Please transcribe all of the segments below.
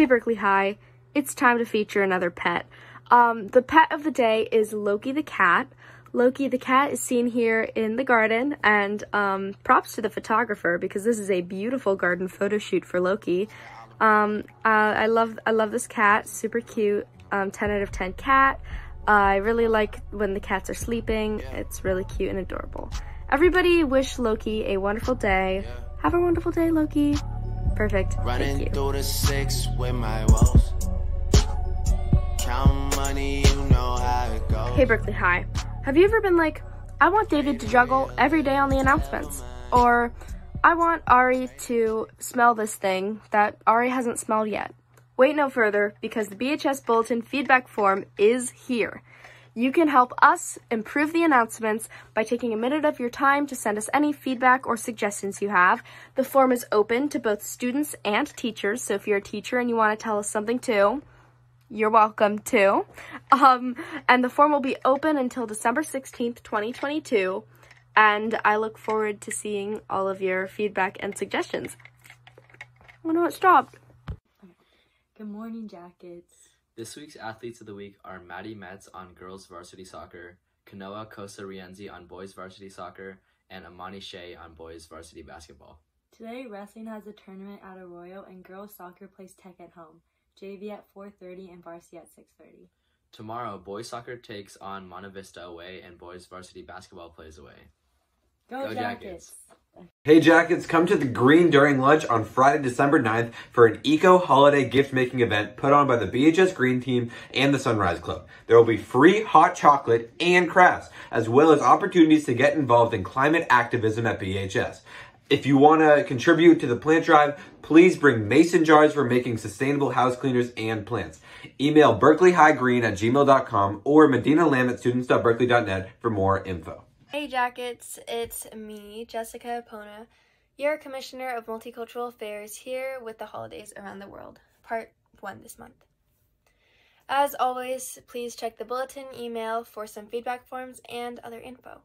Hey Berkeley High, it's time to feature another pet. Um, the pet of the day is Loki the cat. Loki the cat is seen here in the garden, and um, props to the photographer because this is a beautiful garden photo shoot for Loki. Um, uh, I love I love this cat, super cute. Um, 10 out of 10 cat. Uh, I really like when the cats are sleeping. It's really cute and adorable. Everybody wish Loki a wonderful day. Have a wonderful day, Loki. Perfect. Running Thank you. through the six with my woes. Count money, you know how it goes. Hey Berkeley High. Have you ever been like, I want David to juggle every day on the announcements? Or I want Ari to smell this thing that Ari hasn't smelled yet. Wait no further because the BHS Bulletin feedback form is here. You can help us improve the announcements by taking a minute of your time to send us any feedback or suggestions you have. The form is open to both students and teachers, so if you're a teacher and you want to tell us something too, you're welcome too. Um, and the form will be open until December 16th, 2022. And I look forward to seeing all of your feedback and suggestions. Oh no, it stopped. Good morning, Jackets. This week's athletes of the week are Maddie Metz on girls varsity soccer, Kanoa Kosa Rienzi on boys varsity soccer, and Amani Shea on boys varsity basketball. Today, wrestling has a tournament at Arroyo, and girls soccer plays tech at home. JV at 4:30 and varsity at 6:30. Tomorrow, boys soccer takes on Monta Vista away, and boys varsity basketball plays away. Go, Go Jackets! Hey Jackets, come to the Green during lunch on Friday, December 9th for an eco holiday gift making event put on by the BHS Green team and the Sunrise Club. There will be free hot chocolate and crafts, as well as opportunities to get involved in climate activism at BHS. If you want to contribute to the plant drive, please bring mason jars for making sustainable house cleaners and plants. Email berkeleyhighgreen at gmail.com or Medina Lamb at students.berkeley.net for more info. Hey Jackets, it's me, Jessica Pona, your Commissioner of Multicultural Affairs here with the holidays around the world, part one this month. As always, please check the bulletin email for some feedback forms and other info.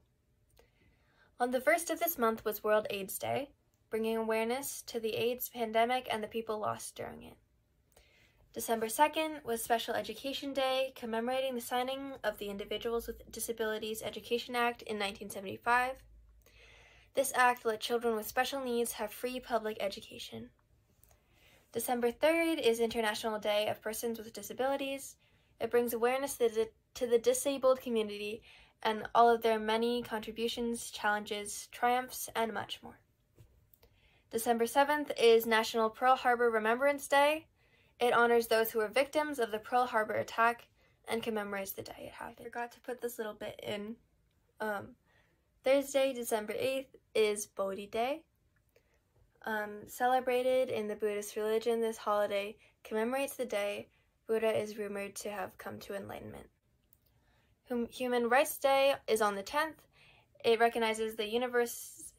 On the first of this month was World AIDS Day, bringing awareness to the AIDS pandemic and the people lost during it. December 2nd was Special Education Day, commemorating the signing of the Individuals with Disabilities Education Act in 1975. This act let children with special needs have free public education. December 3rd is International Day of Persons with Disabilities. It brings awareness to the, disabled community and all of their many contributions, challenges, triumphs, and much more. December 7th is National Pearl Harbor Remembrance Day. It honors those who were victims of the Pearl Harbor attack and commemorates the day it happened. I forgot to put this little bit in. Um, Thursday, December 8th is Bodhi Day. Um, celebrated in the Buddhist religion, this holiday commemorates the day Buddha is rumored to have come to enlightenment. Hum- Human Rights Day is on the 10th. It recognizes the universe,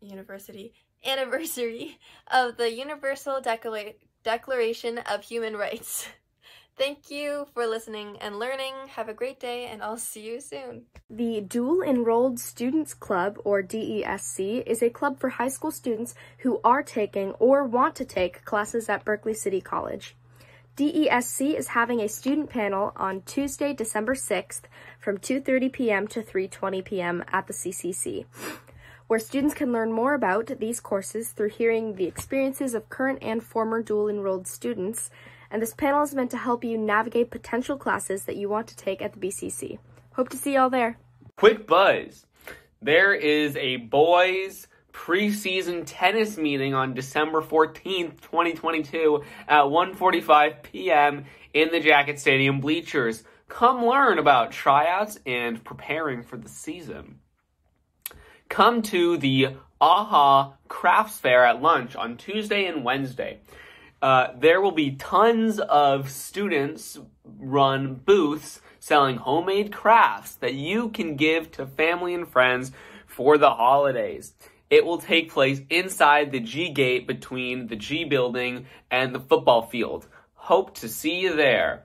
university anniversary of the Universal Decla- Declaration of Human Rights. Thank you for listening and learning. Have a great day, and I'll see you soon. The Dual Enrolled Students Club, or DESC, is a club for high school students who are taking or want to take classes at Berkeley City College. DESC is having a student panel on Tuesday, December 6th from 2:30 p.m. to 3:20 p.m. at the CCC, where students can learn more about these courses through hearing the experiences of current and former dual enrolled students. And this panel is meant to help you navigate potential classes that you want to take at the BCC. Hope to see y'all there. Quick buzz. There is a boys preseason tennis meeting on December 14th, 2022 at 1:45 p.m. in the Jacket Stadium bleachers. Come learn about tryouts and preparing for the season. Come to the AHA Crafts Fair at lunch on Tuesday and Wednesday. Uh, there will be tons of students run booths selling homemade crafts that you can give to family and friends for the holidays. It will take place inside the G gate between the G building and the football field. Hope to see you there.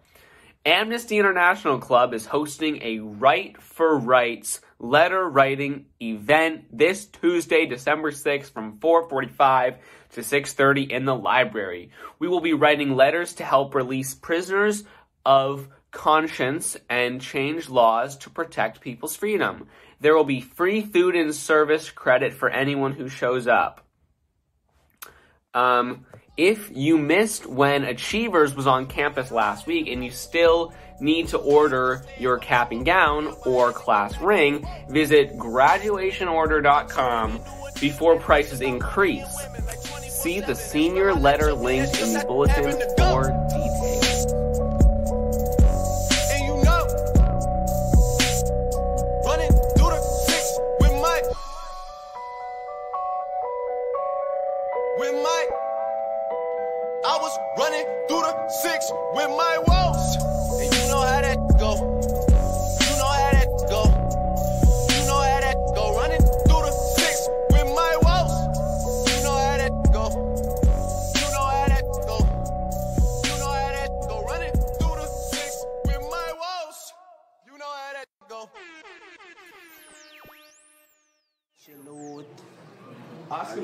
Amnesty International Club is hosting a Write for Rights letter writing event this Tuesday, December 6th from 4:45 to 6:30 in the library. We will be writing letters to help release prisoners of conscience and change laws to protect people's freedom. There will be free food and service credit for anyone who shows up. Um, if you missed when Achievers was on campus last week and you still need to order your cap and gown or class ring, visit graduationorder.com before prices increase. See the senior letter link in the bulletin for I don't know.